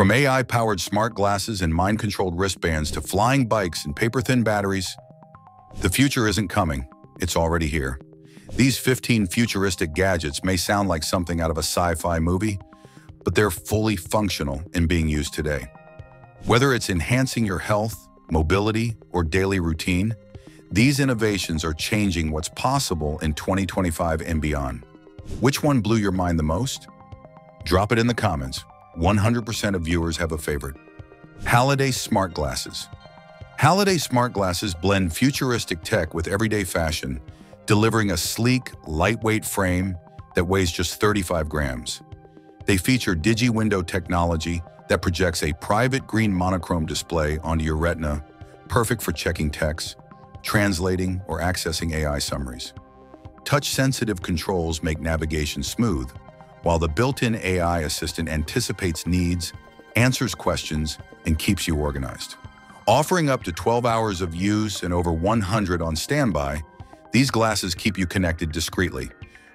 From AI-powered smart glasses and mind-controlled wristbands to flying bikes and paper-thin batteries, the future isn't coming, it's already here. These 15 futuristic gadgets may sound like something out of a sci-fi movie, but they're fully functional in being used today. Whether it's enhancing your health, mobility, or daily routine, these innovations are changing what's possible in 2025 and beyond. Which one blew your mind the most? Drop it in the comments. 100% of viewers have a favorite. Halliday Smart Glasses. Halliday Smart Glasses blend futuristic tech with everyday fashion, delivering a sleek, lightweight frame that weighs just 35 grams. They feature Digi-Window technology that projects a private green monochrome display onto your retina, perfect for checking text, translating, or accessing AI summaries. Touch-sensitive controls make navigation smooth, while the built-in AI assistant anticipates needs, answers questions, and keeps you organized. Offering up to 12 hours of use and over 100 on standby, these glasses keep you connected discreetly,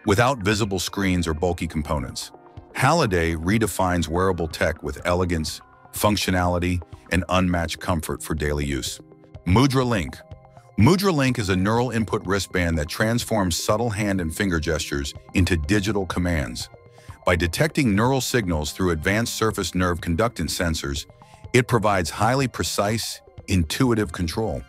without visible screens or bulky components. Halliday redefines wearable tech with elegance, functionality, and unmatched comfort for daily use. Mudra Link Mudra Link is a neural input wristband that transforms subtle hand and finger gestures into digital commands. By detecting neural signals through advanced surface nerve conductance sensors, it provides highly precise, intuitive control.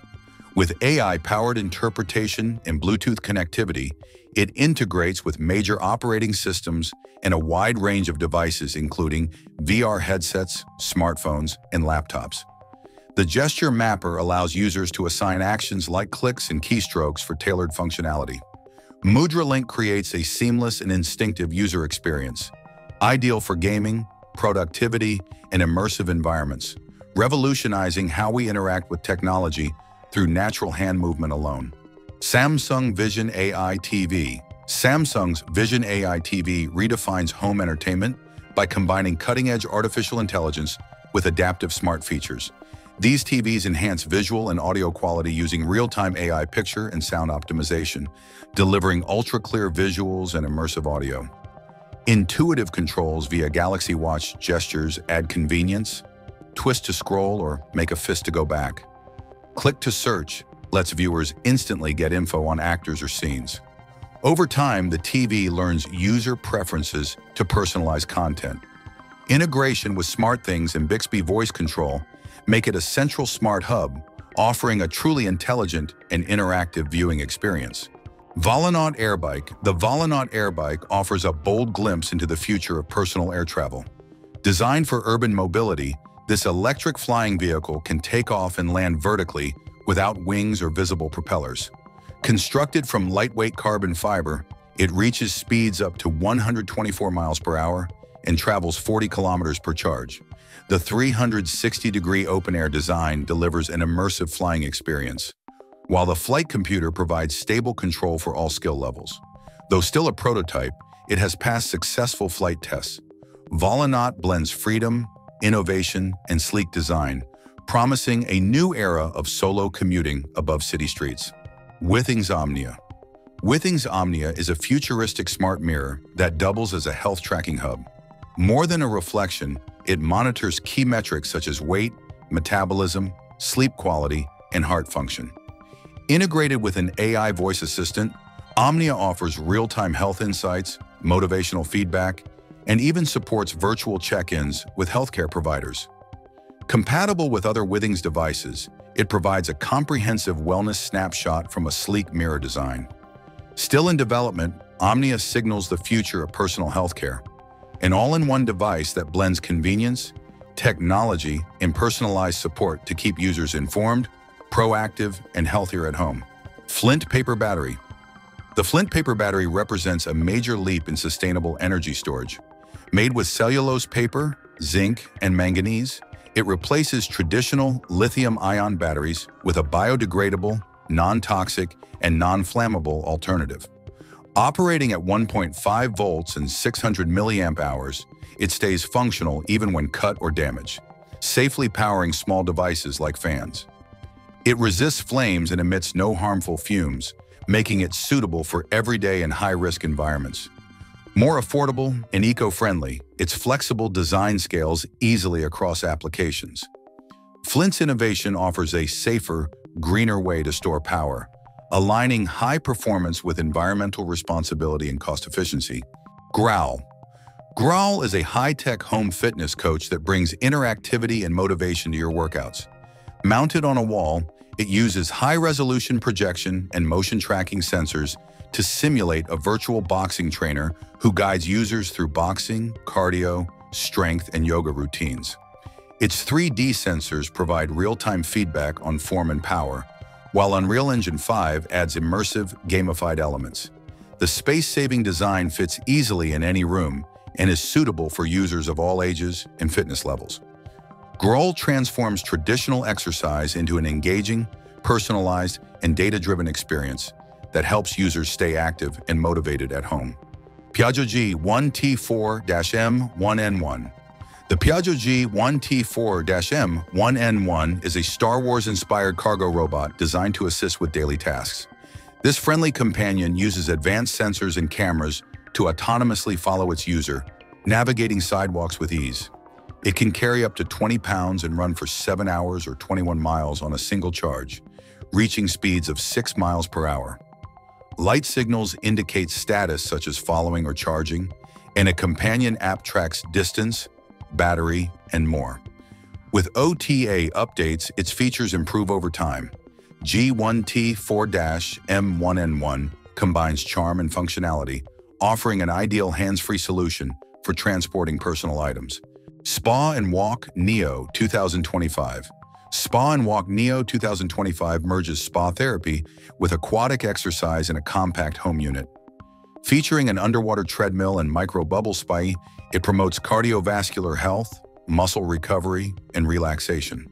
With AI-powered interpretation and Bluetooth connectivity, it integrates with major operating systems and a wide range of devices including VR headsets, smartphones, and laptops. The gesture mapper allows users to assign actions like clicks and keystrokes for tailored functionality. Mudra Link creates a seamless and instinctive user experience, ideal for gaming, productivity, and immersive environments, revolutionizing how we interact with technology through natural hand movement alone. Samsung Vision AI TV Samsung's Vision AI TV redefines home entertainment by combining cutting-edge artificial intelligence with adaptive smart features. These TVs enhance visual and audio quality using real-time AI picture and sound optimization, delivering ultra-clear visuals and immersive audio. Intuitive controls via Galaxy Watch gestures add convenience, twist to scroll or make a fist to go back. Click to search lets viewers instantly get info on actors or scenes. Over time, the TV learns user preferences to personalize content. Integration with SmartThings and Bixby voice control make it a central smart hub, offering a truly intelligent and interactive viewing experience. Volonaut Airbike The Volonaut Airbike offers a bold glimpse into the future of personal air travel. Designed for urban mobility, this electric flying vehicle can take off and land vertically without wings or visible propellers. Constructed from lightweight carbon fiber, it reaches speeds up to 124 miles per hour and travels 40 kilometers per charge. The 360-degree open-air design delivers an immersive flying experience, while the flight computer provides stable control for all skill levels. Though still a prototype, it has passed successful flight tests. Volonaut blends freedom, innovation, and sleek design, promising a new era of solo commuting above city streets. Withings Omnia Withings Omnia is a futuristic smart mirror that doubles as a health tracking hub. More than a reflection, it monitors key metrics such as weight, metabolism, sleep quality, and heart function. Integrated with an AI voice assistant, Omnia offers real-time health insights, motivational feedback, and even supports virtual check-ins with healthcare providers. Compatible with other Withings devices, it provides a comprehensive wellness snapshot from a sleek mirror design. Still in development, Omnia signals the future of personal healthcare, an all-in-one device that blends convenience, technology, and personalized support to keep users informed, proactive, and healthier at home. Flint Paper Battery The Flint Paper Battery represents a major leap in sustainable energy storage. Made with cellulose paper, zinc, and manganese, it replaces traditional lithium-ion batteries with a biodegradable, non-toxic, and non-flammable alternative. Operating at 1.5 volts and 600 milliamp hours, it stays functional even when cut or damaged, safely powering small devices like fans. It resists flames and emits no harmful fumes, making it suitable for everyday and high-risk environments. More affordable and eco-friendly, its flexible design scales easily across applications. Flint's innovation offers a safer, greener way to store power, aligning high performance with environmental responsibility and cost efficiency. Growl. Growl is a high-tech home fitness coach that brings interactivity and motivation to your workouts. Mounted on a wall, it uses high-resolution projection and motion tracking sensors to simulate a virtual boxing trainer who guides users through boxing, cardio, strength, and yoga routines. Its 3D sensors provide real-time feedback on form and power, while Unreal Engine 5 adds immersive, gamified elements. The space-saving design fits easily in any room and is suitable for users of all ages and fitness levels. Growl transforms traditional exercise into an engaging, personalized, and data-driven experience that helps users stay active and motivated at home. Piaggio G1T4-M1N1 The Piaggio G1T4-M1N1 is a Star Wars-inspired cargo robot designed to assist with daily tasks. This friendly companion uses advanced sensors and cameras to autonomously follow its user, navigating sidewalks with ease. It can carry up to 20 pounds and run for 7 hours or 21 miles on a single charge, reaching speeds of 6 miles per hour. Light signals indicate status such as following or charging, and a companion app tracks distance, battery, and more. With OTA updates, its features improve over time. G1T4-M1N1 combines charm and functionality, offering an ideal hands-free solution for transporting personal items. Spa and Walk Neo 2025 Spa and Walk Neo 2025 merges spa therapy with aquatic exercise in a compact home unit. Featuring an underwater treadmill and micro bubble spa, it promotes cardiovascular health, muscle recovery, and relaxation.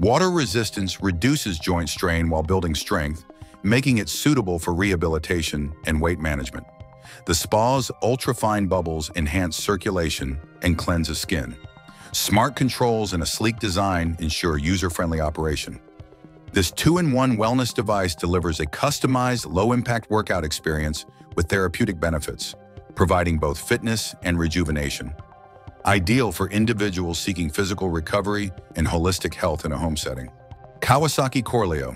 Water resistance reduces joint strain while building strength, making it suitable for rehabilitation and weight management. The spa's ultrafine bubbles enhance circulation and cleanse the skin. Smart controls and a sleek design ensure user-friendly operation. This two-in-one wellness device delivers a customized, low-impact workout experience with therapeutic benefits, providing both fitness and rejuvenation. Ideal for individuals seeking physical recovery and holistic health in a home setting. Kawasaki Corleo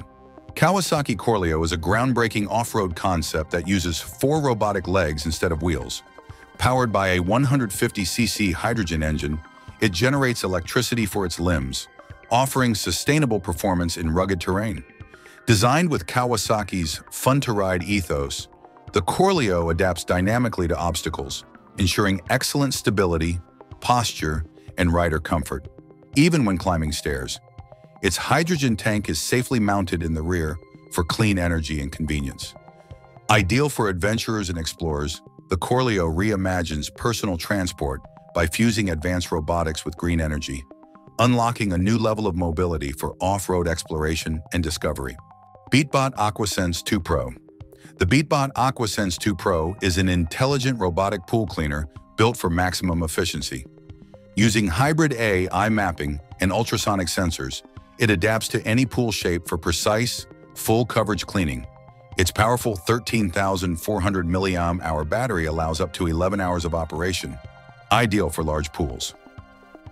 Kawasaki Corleo is a groundbreaking off-road concept that uses four robotic legs instead of wheels. Powered by a 150cc hydrogen engine, it generates electricity for its limbs, offering sustainable performance in rugged terrain. Designed with Kawasaki's fun-to-ride ethos, the Corleo adapts dynamically to obstacles, ensuring excellent stability, posture, and rider comfort, even when climbing stairs. Its hydrogen tank is safely mounted in the rear for clean energy and convenience. Ideal for adventurers and explorers, the Corleo reimagines personal transport by fusing advanced robotics with green energy, unlocking a new level of mobility for off-road exploration and discovery. BeatBot AquaSense 2 Pro The BeatBot AquaSense 2 Pro is an intelligent robotic pool cleaner built for maximum efficiency. Using hybrid AI mapping and ultrasonic sensors, it adapts to any pool shape for precise, full coverage cleaning. Its powerful 13,400 mAh battery allows up to 11 hours of operation, ideal for large pools.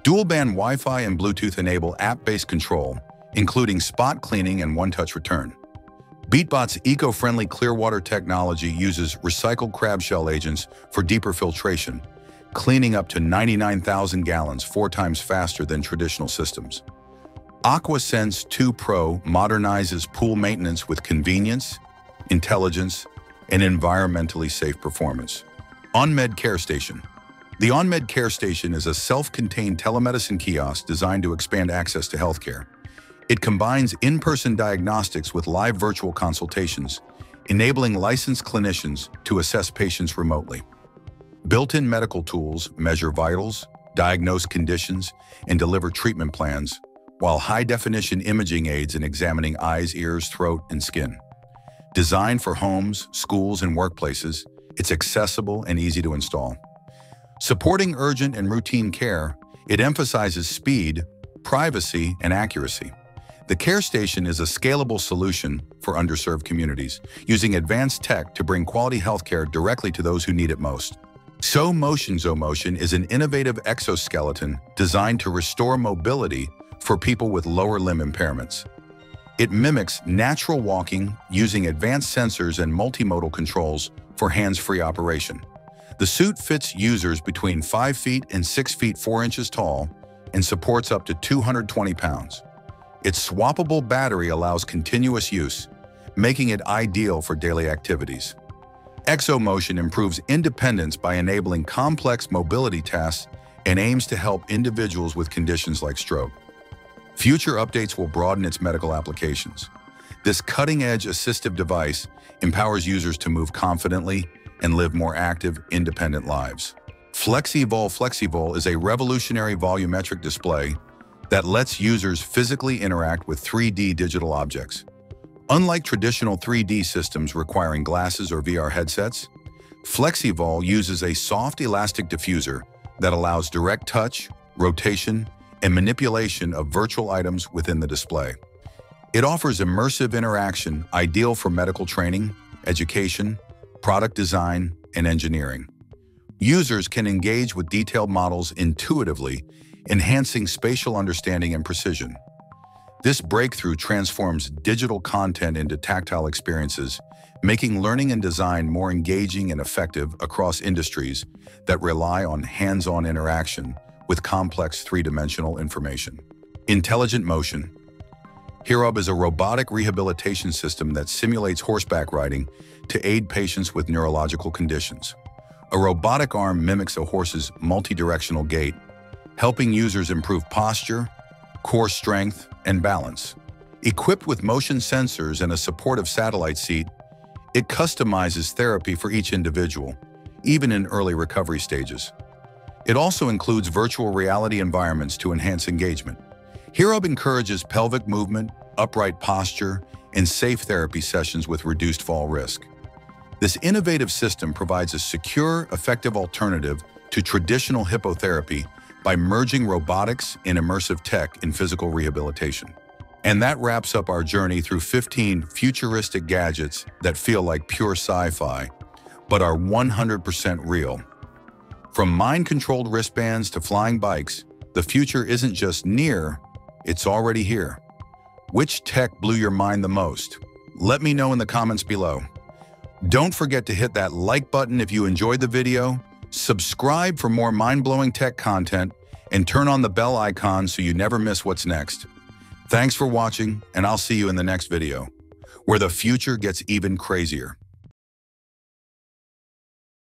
Dual-band Wi-Fi and Bluetooth enable app-based control, including spot cleaning and one-touch return. BeatBot's eco-friendly Clearwater technology uses recycled crab shell agents for deeper filtration, cleaning up to 99,000 gallons four times faster than traditional systems. AquaSense 2 Pro modernizes pool maintenance with convenience, intelligence, and environmentally safe performance. OnMed Care Station the OnMed Care Station is a self-contained telemedicine kiosk designed to expand access to healthcare. It combines in-person diagnostics with live virtual consultations, enabling licensed clinicians to assess patients remotely. Built-in medical tools measure vitals, diagnose conditions, and deliver treatment plans, while high-definition imaging aids in examining eyes, ears, throat, and skin. Designed for homes, schools, and workplaces, it's accessible and easy to install. Supporting urgent and routine care, it emphasizes speed, privacy, and accuracy. The Care Station is a scalable solution for underserved communities, using advanced tech to bring quality healthcare directly to those who need it most. XoMotion XoMotion is an innovative exoskeleton designed to restore mobility for people with lower limb impairments. It mimics natural walking using advanced sensors and multimodal controls for hands-free operation. The suit fits users between 5 feet and 6 feet 4 inches tall and supports up to 220 pounds. Its swappable battery allows continuous use, making it ideal for daily activities. XoMotion improves independence by enabling complex mobility tasks and aims to help individuals with conditions like stroke. Future updates will broaden its medical applications. This cutting-edge assistive device empowers users to move confidently and live more active, independent lives. FlexiVol FlexiVol is a revolutionary volumetric display that lets users physically interact with 3D digital objects. Unlike traditional 3D systems requiring glasses or VR headsets, FlexiVol uses a soft elastic diffuser that allows direct touch, rotation, and manipulation of virtual items within the display. It offers immersive interaction ideal for medical training, education, product design, and engineering. Users can engage with detailed models intuitively, enhancing spatial understanding and precision. This breakthrough transforms digital content into tactile experiences, making learning and design more engaging and effective across industries that rely on hands-on interaction with complex three-dimensional information. Intelligent Motion Hirob is a robotic rehabilitation system that simulates horseback riding to aid patients with neurological conditions. A robotic arm mimics a horse's multi-directional gait, helping users improve posture, core strength, and balance. Equipped with motion sensors and a supportive satellite seat, it customizes therapy for each individual, even in early recovery stages. It also includes virtual reality environments to enhance engagement. Hirob encourages pelvic movement, upright posture, and safe therapy sessions with reduced fall risk. This innovative system provides a secure, effective alternative to traditional hippotherapy by merging robotics and immersive tech in physical rehabilitation. And that wraps up our journey through 15 futuristic gadgets that feel like pure sci-fi, but are 100% real. From mind-controlled wristbands to flying bikes, the future isn't just near, it's already here. Which tech blew your mind the most? Let me know in the comments below. Don't forget to hit that like button if you enjoyed the video, subscribe for more mind-blowing tech content, and turn on the bell icon so you never miss what's next. Thanks for watching, and I'll see you in the next video, where the future gets even crazier.